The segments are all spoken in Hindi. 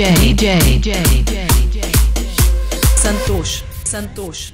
DJ DJ DJ Santosh Santosh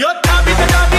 Your time is a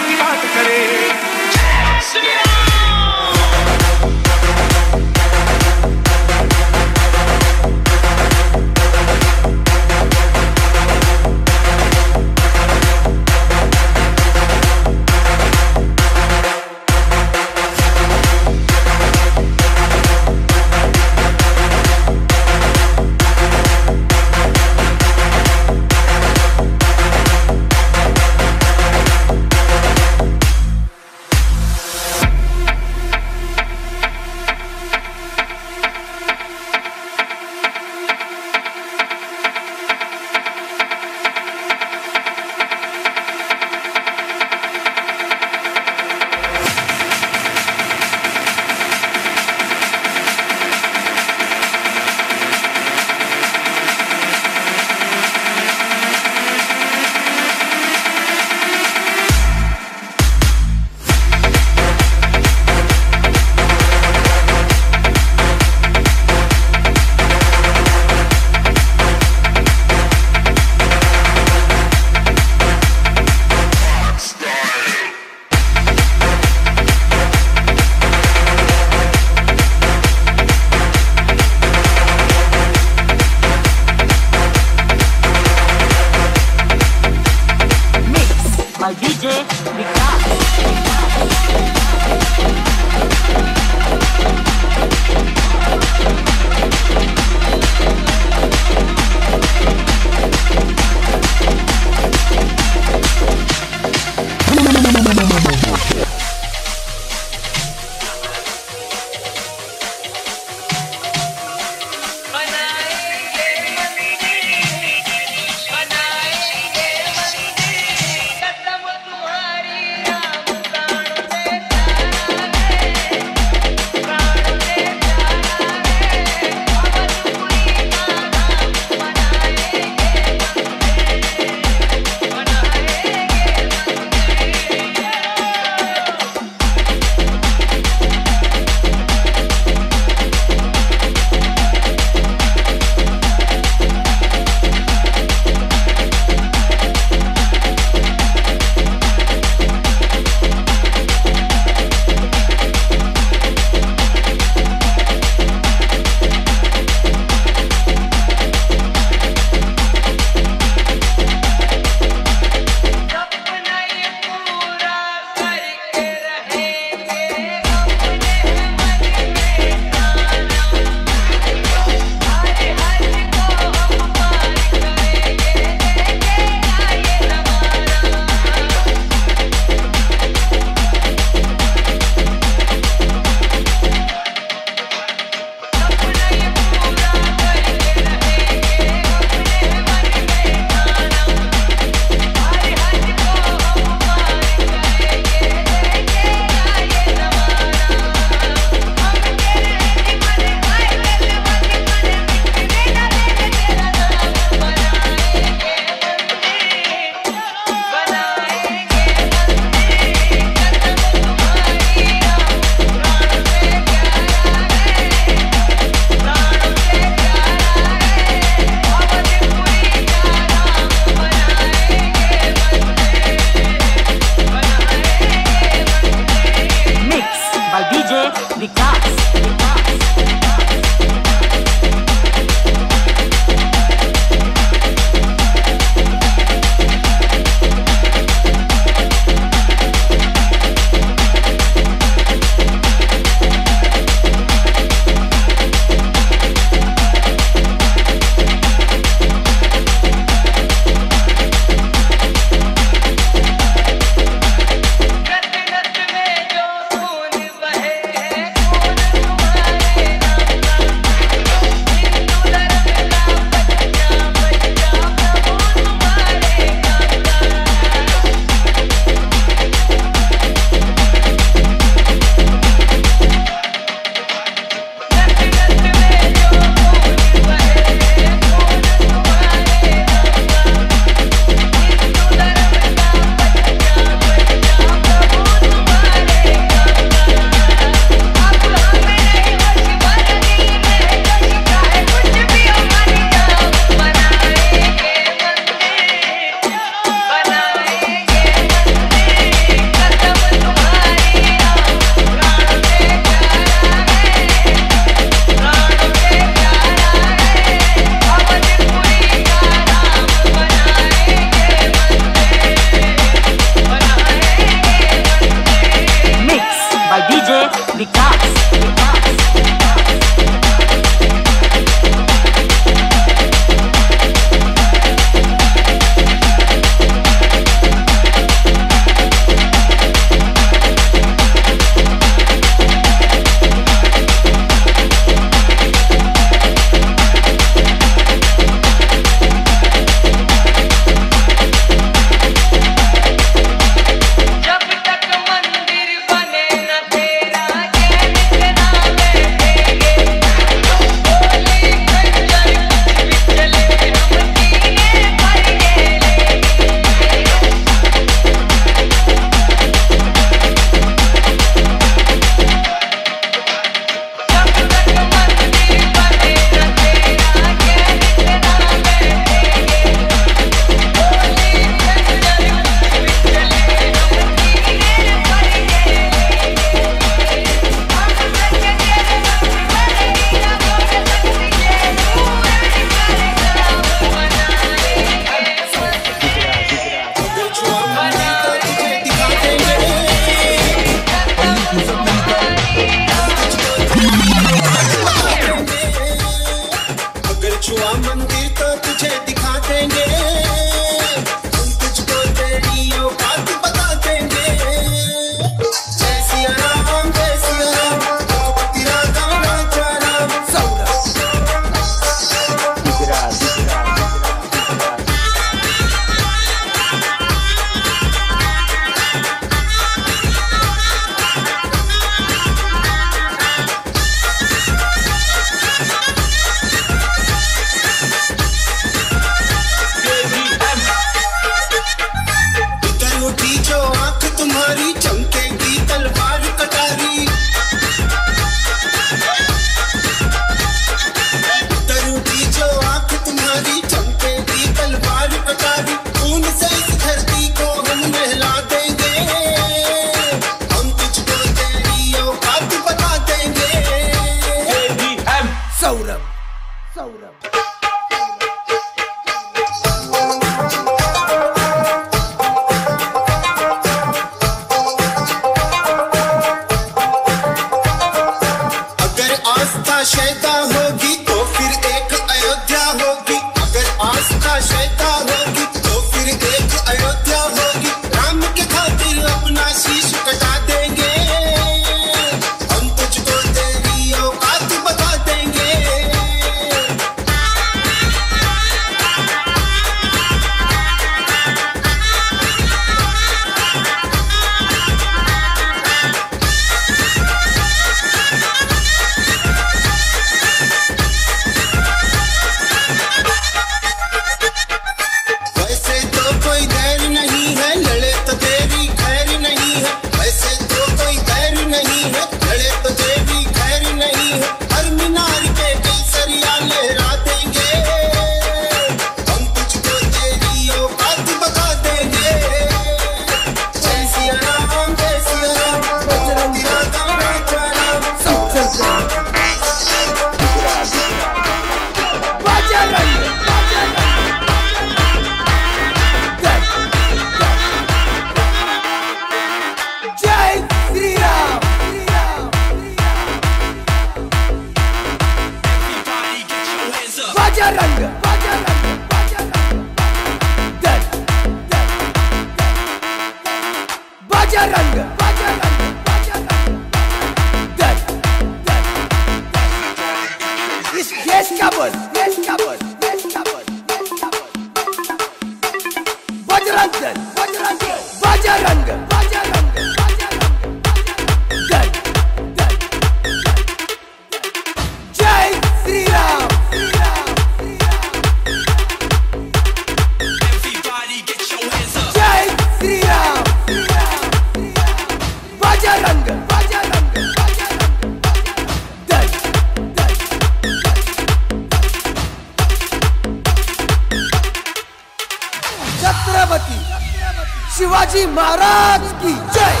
Shivaji Maharaj की जय।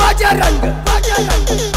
राजा रंग राजा रंग।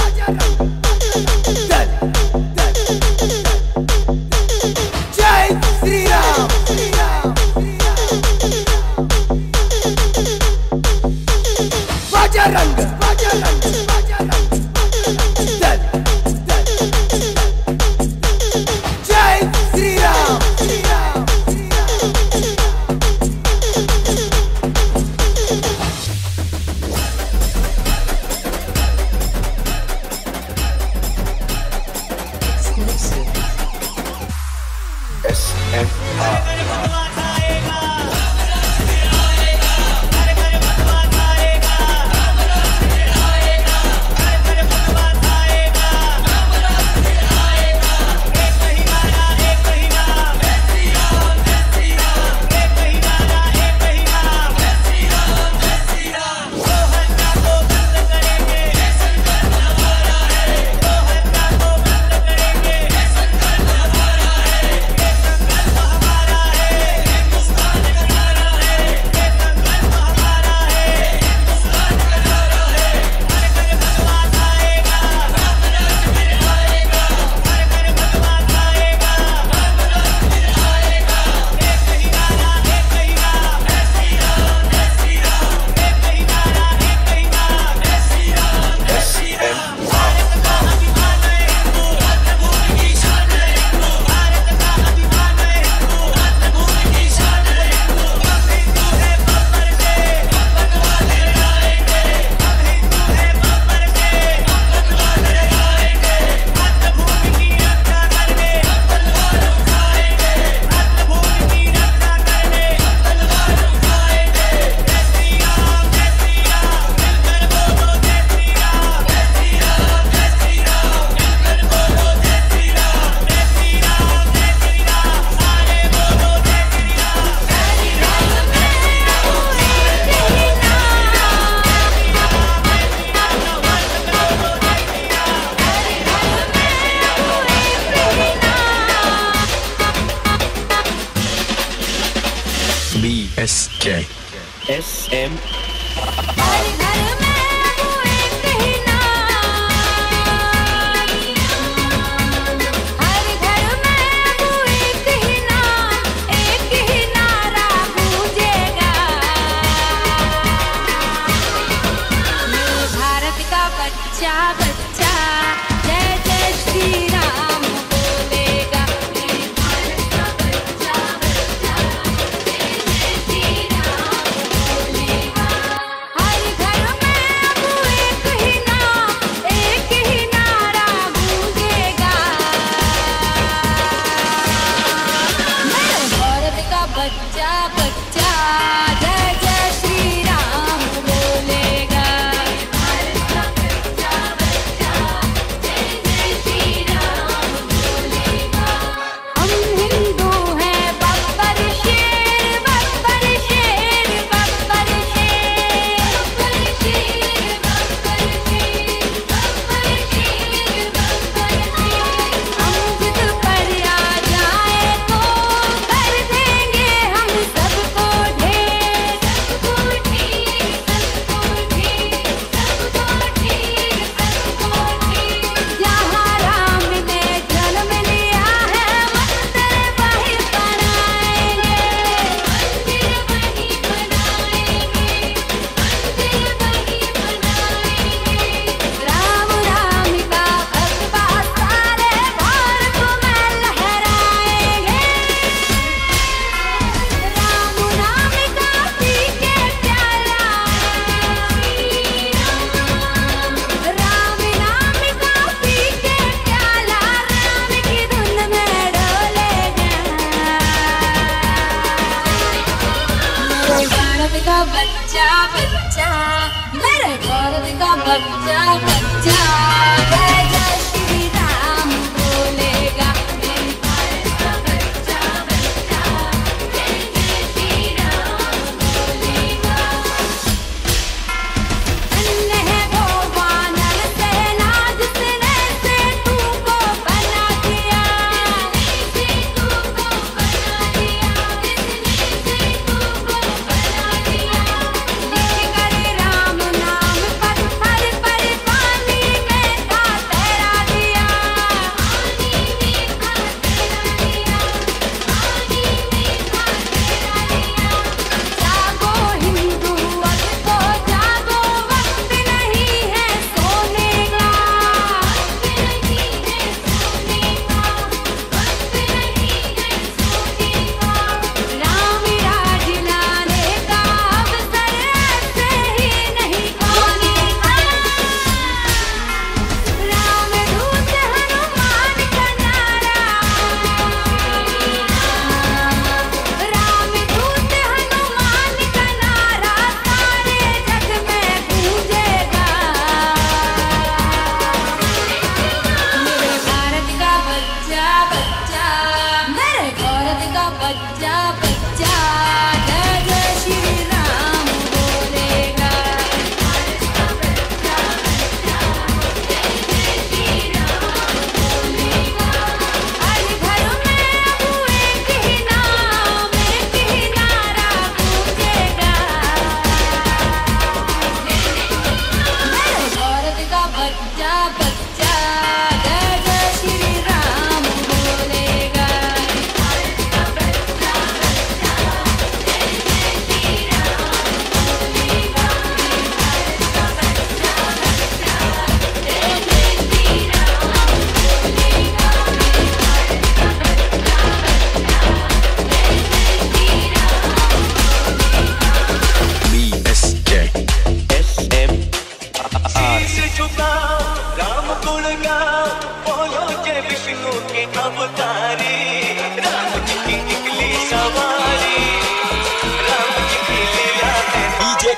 家。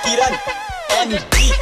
break it on.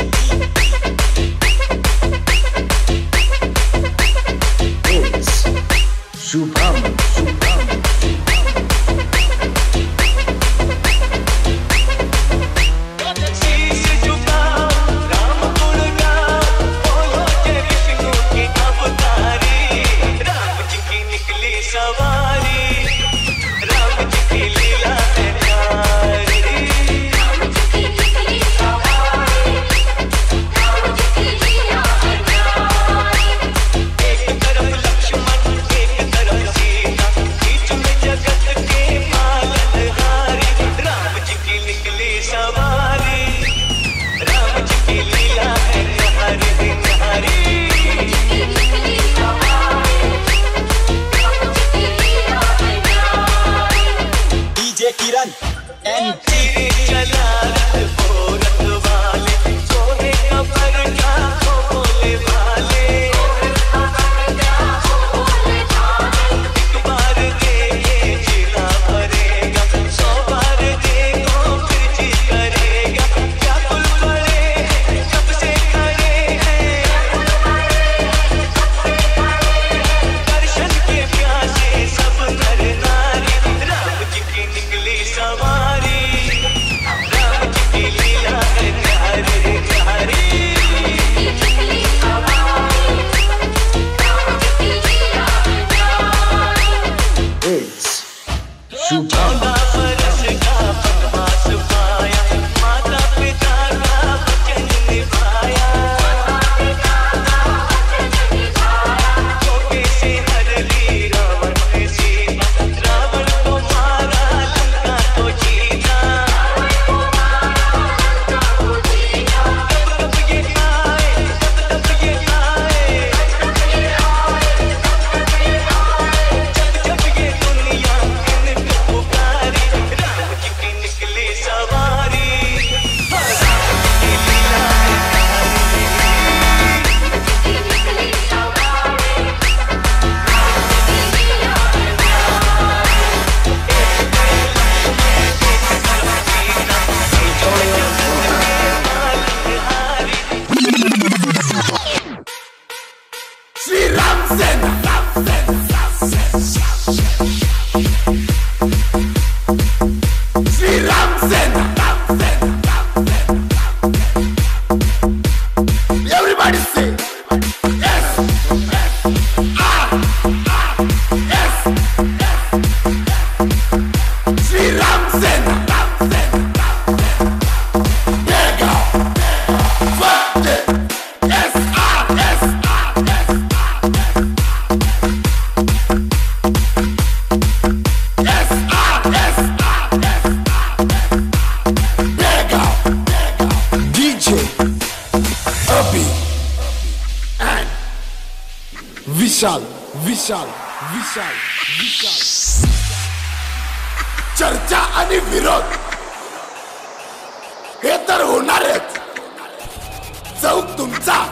होणारच चौक तुमचा.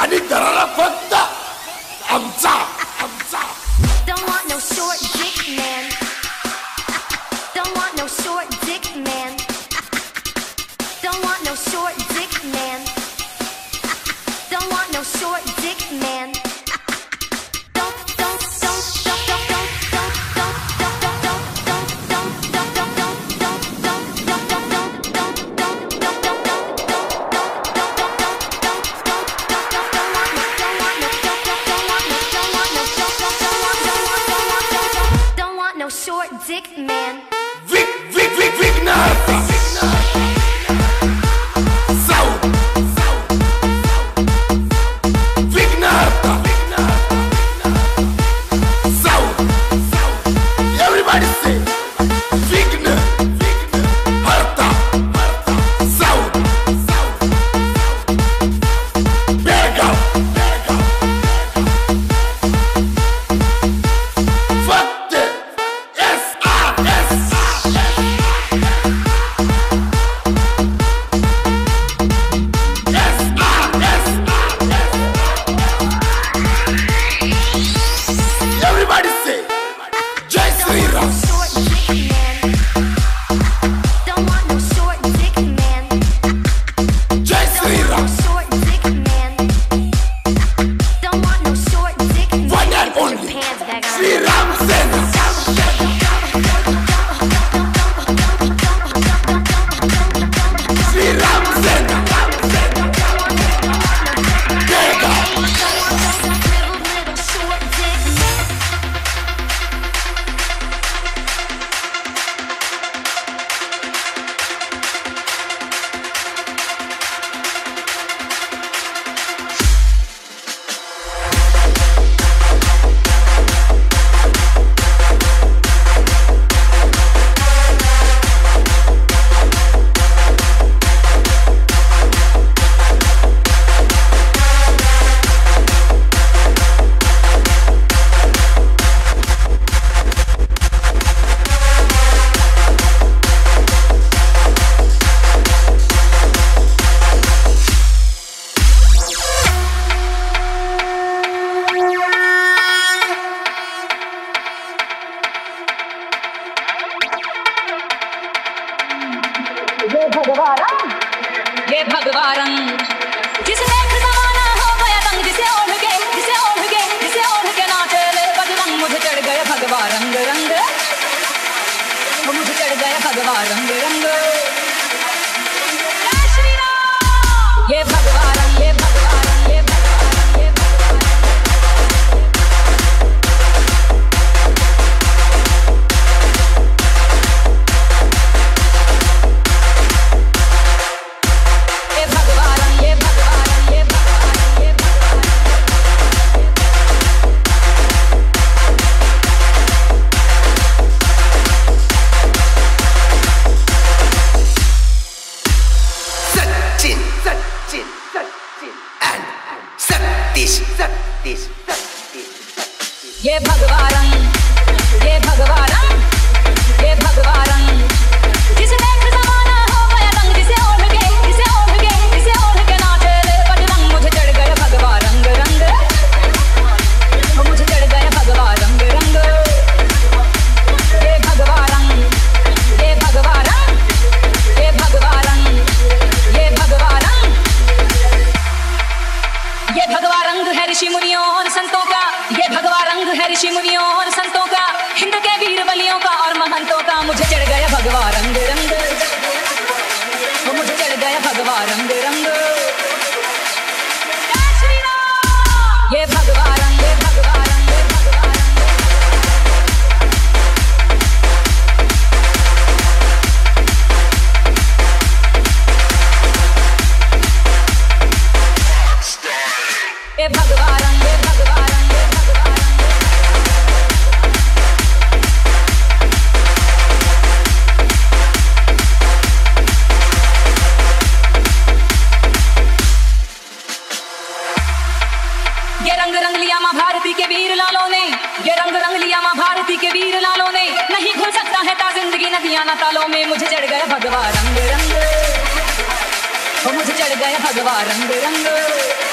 आणि घराला फक्त रंग रंग लिया माँ भारती के वीर लालों ने, ये रंग रंग लिया माँ भारती के वीर लालों ने, नहीं घुल सकता है ता ज़िंदगी नदियाँ ना तालों में, मुझे चढ़ गए भगवान रंग रंग मुझे चढ़ गए भगवा रंग रंग